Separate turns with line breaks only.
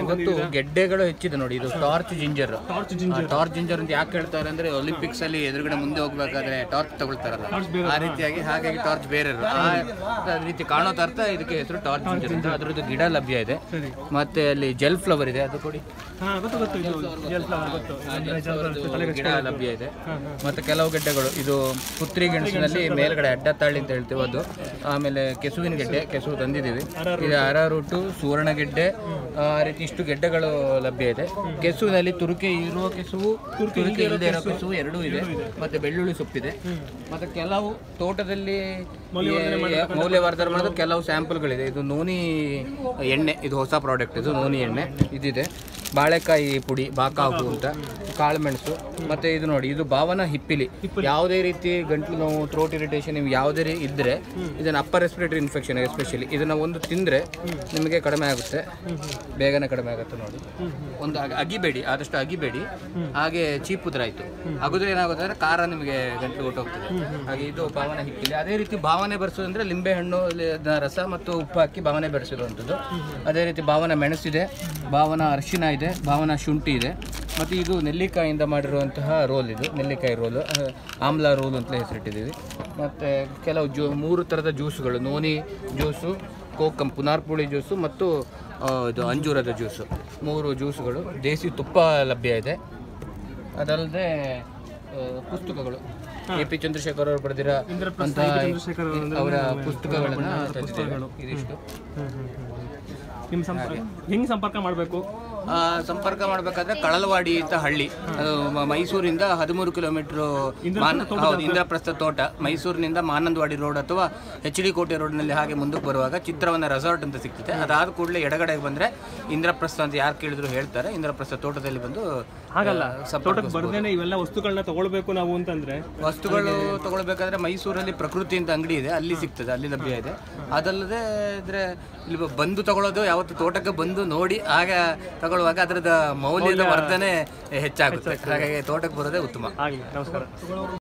ಇವತ್ತು?
ಗೆಡ್ಡೆಗಳು ಹೆಚ್ಚಿದೆ ನೋಡಿ ಇದು ಟಾರ್ಚ್ ಜಿಂಜರ್.
Torch ginger.
ಅಂತ ಯಾಕೆ ಹೇಳ್ತಾರೆ ಅಂದ್ರೆ ಒಲಿಂಪಿಕ್ಸ್ ಅಲ್ಲಿ ಎದುರುಗಡೆ ಮುಂದೆ ಹೋಗ್ಬೇಕಾದ್ರೆ ಟಾರ್ಚ್ ತಗೊಳ್ತಾರಲ್ಲ. ಆ ರೀತಿಯಾಗಿ ಹಾಗಾಗಿ ಟಾರ್ಚ್ ಬೇರೆ. ಆ ರೀತಿ ಕಾಣೋ ತರ್ತ ಇದಕ್ಕೆ ಹೆಸರು ಟಾರ್ಚ್ ಜಿಂಜರ್ ಅಂತ. ಅದ್ರದ್ದು ಗಿಡ ಲಭ್ಯ ಇದೆ. ಮತ್ತೆ ಅಲ್ಲಿ ಜೆಲ್ ಫ್ಲವರ್ ಇದೆ ಅದು ಕೊಡಿ. ಗಿಡ ಲಭ್ಯ ಇದೆ. ಮತ್ತೆ ಕೆಲವು ಗೆಡ್ಡೆಗಳು ಇದು ಪುತ್ರಿ ಗೆಣಸಿನಲ್ಲಿ ಮೇಲ್ಗಡೆ ಅಡ್ಡ ತಾಳಿ ಅಂತ ಹೇಳ್ತೀವಿ ಅದು. ಆಮೇಲೆ ಕೆಸುವಿನ ಗೆಡ್ಡೆ ಕೆಸುವು ತಂದಿದ್ದೀವಿ. ಇದು ಅರಾರೂಟು ಸುವರ್ಣಗೆಡ್ಡೆ ಆ ರೀತಿ ಇಷ್ಟು ಗೆಡ್ಡೆಗಳು ಲಭ್ಯ ಇದೆ. ಕೆಸುವಿನಲ್ಲಿ ತುರುಕೆ ಇರುವ ಕೆಸುವು ತುರುಕೆ ಇಲ್ಲದೆ ಇರೋ ಕೆಸುವು ಎರಡೂ ಇದೆ. ಮತ್ತೆ ಬೆಳ್ಳುಳ್ಳಿ ಸೊಪ್ಪಿದೆ. ಮತ್ತೆ ಕೆಲವು ತೋಟದಲ್ಲಿ ಮೌಲ್ಯವರ್ಧನೆ ಮಾಡೋದು ಕೆಲವು ಸ್ಯಾಂಪಲ್ಗಳಿದೆ ಇದು ನೋನಿ ಎಣ್ಣೆ ಇದು ಹೊಸ ಪ್ರಾಡಕ್ಟ್ ಇದು ನೋನಿ ಎಣ್ಣೆ. ಇದಿದೆ. ಬಾಳೆಕಾಯಿ ಪುಡಿ ಬಾಕಾಕು ಅಂತ ಕಾಳುಮೆಣಸು ಮತ್ತು ಇದು ನೋಡಿ ಇದು ಭಾವನ ಹಿಪ್ಪಿಲಿ. ಯಾವುದೇ ರೀತಿ ಗಂಟ್ಲು ನೋವು ಥ್ರೋಟ್ ಇರಿಟೇಷನ್ ನಿಮ್ಗೆ ಯಾವುದೇ ರೀತಿ ಇದ್ದರೆ ಇದನ್ನು ಅಪ್ಪರ್ ರೆಸ್ಪಿರೇಟರಿ ಇನ್ಫೆಕ್ಷನ್ ಎಸ್ಪೆಷಲಿ ಇದನ್ನು ಒಂದು ತಿಂದರೆ ನಿಮಗೆ ಕಡಿಮೆ ಆಗುತ್ತೆ. ಬೇಗನೆ ಕಡಿಮೆ ಆಗುತ್ತೆ ನೋಡಿ. ಒಂದು ಅಗ- ಅಗಿಬೇಡಿ ಆದಷ್ಟು ಅಗಿಬೇಡಿ ಹಾಗೆ ಚೀಪುದ್ರಾಯ್ತು ಅಗುದ್ರೆ ಏನಾಗುತ್ತೆ ಅಂದರೆ ಖಾರ ನಿಮಗೆ ಗಂಟ್ಲು ಹೊಟ್ಟೋಗ್ತದೆ ಹಾಗೆ ಇದು ಭಾವನೆ ಹಿಪ್ಪಿಲಿ. ಅದೇ ರೀತಿ ಭಾವನೆ ಬರೆಸೋದಂದ್ರೆ ಲಿಂಬೆಹಣ್ಣು ರಸ ಮತ್ತು ಉಪ್ಪು ಹಾಕಿ ಭಾವನೆ ಬೆರೆಸಿರುವಂಥದ್ದು. ಅದೇ ರೀತಿ ಭಾವನೆ ಮೆಣಸಿದೆ. ಭಾವನ ಅರಿಶಿನ ಇದೆ, ಭಾವನ ಶುಂಠಿ ಇದೆ. ಮತ್ತು ಇದು ನೆಲ್ಲಿಕಾಯಿಂದ ಮಾಡಿರುವಂತಹ ರೋಲ್ ಇದು, ನೆಲ್ಲಿಕಾಯಿ ರೋಲು ಆಮ್ಲ ರೋಲ್ ಅಂತ ಹೆಸರಿಟ್ಟಿದ್ದೀವಿ. ಮತ್ತು ಕೆಲವು ಜ್ಯೂ, ಮೂರು ಥರದ ಜ್ಯೂಸುಗಳು, ನೋನಿ ಜ್ಯೂಸು, ಕೋಕಂ, ಪುನಾರ್ಪುಳಿ ಜ್ಯೂಸು ಮತ್ತು ಇದು ಅಂಜೂರದ ಜ್ಯೂಸು. ಮೂರು ಜ್ಯೂಸುಗಳು, ದೇಸಿ ತುಪ್ಪ ಲಭ್ಯ ಇದೆ. ಅದಲ್ಲದೆ ಪುಸ್ತಕಗಳು. ಎ ಪಿ ಚಂದ್ರಶೇಖರ್ ಅವರು ಬರೆದಿರ
ಅವರ
ಪುಸ್ತಕಗಳನ್ನು ತಂದಿದ್ದೇವೆ. ಇದಿಷ್ಟು.
ನಿಮ್ಮ ಸಂಪರ್ಕ ಹೆಂಗೆ. ಸಂಪರ್ಕ ಮಾಡಬೇಕು?
ಸಂಪರ್ಕ ಮಾಡಬೇಕಾದ್ರೆ ಕಳಲವಾಡಿ ಅಂತ ಹಳ್ಳಿ. ಮೈಸೂರಿಂದ ಹದಿಮೂರು ಕಿಲೋಮೀಟರ್ ಇಂದ್ರಪ್ರಸ್ಥ ತೋಟ. ಮೈಸೂರಿನಿಂದ ಮಾನಂದವಾಡಿ ರೋಡ್ ಅಥವಾ ಎಚ್ ಡಿ ಕೋಟೆ ರೋಡ್ನಲ್ಲಿ ಹಾಗೆ ಮುಂದಕ್ಕೆ ಬರುವಾಗ ಚಿತ್ರವನ್ನ ರೆಸಾರ್ಟ್ ಅಂತ ಸಿಗ್ತದೆ. ಅದಾದ ಕೂಡಲೇ ಎಡಗಡೆಗೆ ಬಂದ್ರೆ ಇಂದ್ರಪ್ರಸ್ಥ ಅಂತ ಯಾರು ಕೇಳಿದ್ರು ಹೇಳ್ತಾರೆ. ಇಂದ್ರಪ್ರಸ್ಥ ತೋಟದಲ್ಲಿ ಬಂದು
ಹಾಗಲ್ಲ.
ಆ,
ತೋಟಕ್ಕೆ ಬರ್ದೇನೆ ಇವೆಲ್ಲ ವಸ್ತುಗಳನ್ನ ತಗೊಳ್ಬೇಕು ನಾವು ಅಂತಂದ್ರೆ
ವಸ್ತುಗಳು ತಗೊಳ್ಬೇಕಾದ್ರೆ ಮೈಸೂರಲ್ಲಿ ಪ್ರಕೃತಿ ಅಂತ ಅಂಗಡಿ ಇದೆ ಅಲ್ಲಿ ಸಿಗ್ತದೆ ಅಲ್ಲಿ ಲಭ್ಯ ಇದೆ. ಅದಲ್ಲದೆ ಇದ್ರೆ ಇಲ್ಲಿ ಬಂದು ತಗೊಳ್ಳೋದು ಯಾವತ್ತು ತೋಟಕ್ಕೆ ಬಂದು ನೋಡಿ ಆಗ ತಗೊಳ್ಳುವಾಗ ಅದರದ ಮೌಲ್ಯದ ವರ್ಧನೆ ಹೆಚ್ಚಾಗುತ್ತೆ. ಹಾಗಾಗಿ ತೋಟಕ್ಕೆ ಬರೋದೇ ಉತ್ತಮ.
ನಮಸ್ಕಾರ.